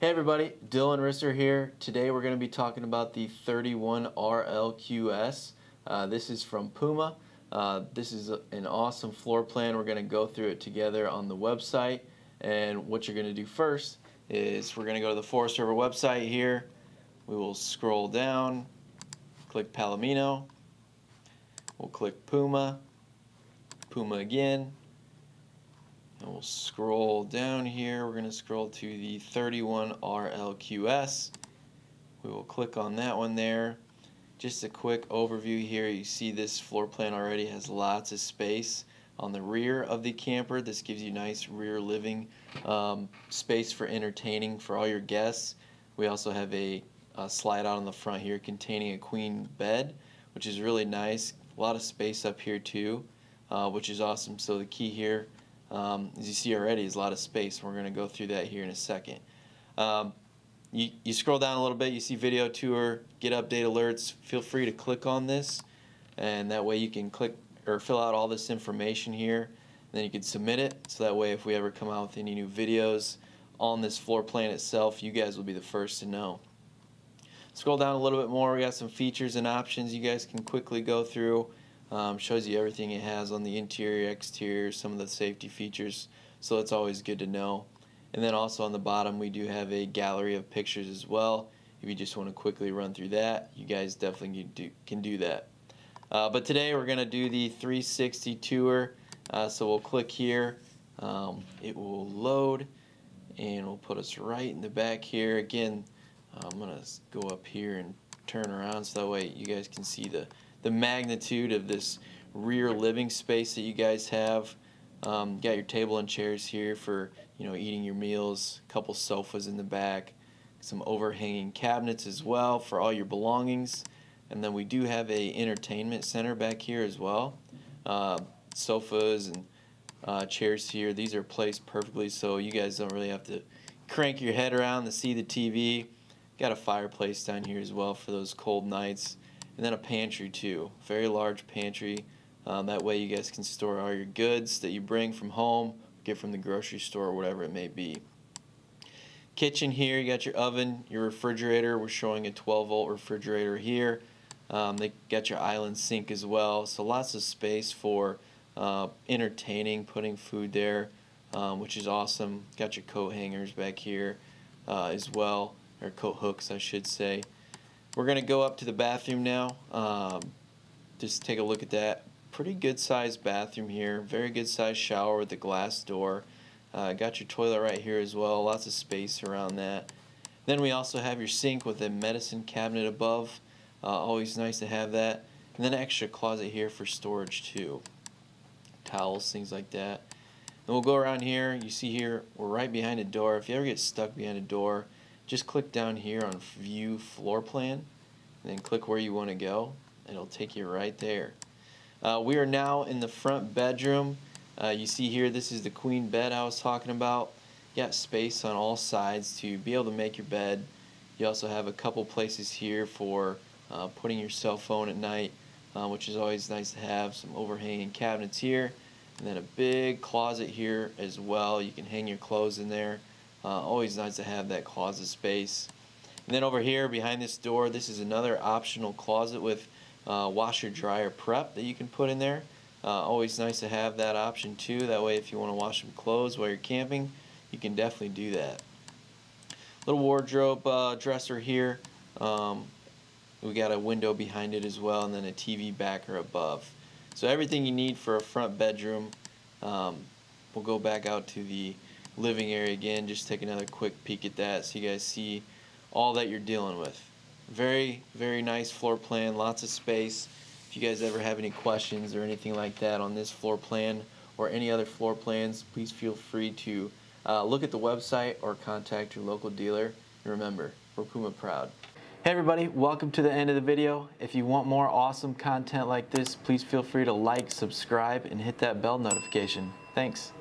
Hey everybody, Dylan Risser here. Today we're going to be talking about the 31RLQS. Uh, this is from Puma. Uh, this is a, an awesome floor plan. We're going to go through it together on the website. And what you're going to do first is we're going to go to the Forest River website here. We will scroll down, click Palomino. We'll click Puma, Puma again, and we'll scroll down here. We're going to scroll to the 31RLQS. We will click on that one there. Just a quick overview here. You see this floor plan already has lots of space on the rear of the camper. This gives you nice rear living um, space for entertaining for all your guests. We also have a, a slide out on the front here containing a queen bed, which is really nice. A lot of space up here too, uh, which is awesome. So the key here um, as you see already, is a lot of space. We're going to go through that here in a second. Um, you, you scroll down a little bit, you see video tour, get update alerts. Feel free to click on this, and that way you can click or fill out all this information here. Then you can submit it, so that way if we ever come out with any new videos on this floor plan itself, you guys will be the first to know. Scroll down a little bit more, we got some features and options you guys can quickly go through. Um, shows you everything it has on the interior, exterior, some of the safety features, so it's always good to know. And then also on the bottom we do have a gallery of pictures as well. If you just want to quickly run through that, you guys definitely can do, can do that. Uh, but today we're going to do the 360 tour, uh, so we'll click here. Um, it will load and we'll put us right in the back here. Again, I'm going to go up here and turn around so that way you guys can see the the magnitude of this rear living space that you guys have. Um, got your table and chairs here for you know eating your meals. A couple sofas in the back, some overhanging cabinets as well for all your belongings. And then we do have a entertainment center back here as well. Uh, sofas and uh, chairs here. These are placed perfectly so you guys don't really have to crank your head around to see the TV. Got a fireplace down here as well for those cold nights and then a pantry too. Very large pantry. Um, that way you guys can store all your goods that you bring from home, get from the grocery store, or whatever it may be. Kitchen here, you got your oven, your refrigerator. We're showing a 12 volt refrigerator here. Um, they got your island sink as well, so lots of space for uh, entertaining, putting food there, um, which is awesome. Got your coat hangers back here uh, as well, or coat hooks, I should say. We're going to go up to the bathroom now. Um, just take a look at that. Pretty good sized bathroom here. Very good sized shower with a glass door. Uh, got your toilet right here as well. Lots of space around that. Then we also have your sink with a medicine cabinet above. Uh, always nice to have that. And then an extra closet here for storage too. Towels, things like that. Then we'll go around here. You see here, we're right behind a door. If you ever get stuck behind a door, just click down here on view floor plan and then click where you want to go it'll take you right there. Uh, we are now in the front bedroom. Uh, you see here this is the queen bed I was talking about. You got space on all sides to be able to make your bed. You also have a couple places here for uh, putting your cell phone at night uh, which is always nice to have some overhanging cabinets here and then a big closet here as well. You can hang your clothes in there uh, always nice to have that closet space. And then over here behind this door, this is another optional closet with uh, washer dryer prep that you can put in there. Uh, always nice to have that option too. That way if you want to wash some clothes while you're camping, you can definitely do that. Little wardrobe uh, dresser here. Um, we got a window behind it as well and then a TV backer above. So everything you need for a front bedroom. Um, we'll go back out to the living area again just take another quick peek at that so you guys see all that you're dealing with very very nice floor plan lots of space if you guys ever have any questions or anything like that on this floor plan or any other floor plans please feel free to uh, look at the website or contact your local dealer and remember we're Puma proud Hey everybody, welcome to the end of the video. If you want more awesome content like this, please feel free to like, subscribe, and hit that bell notification. Thanks.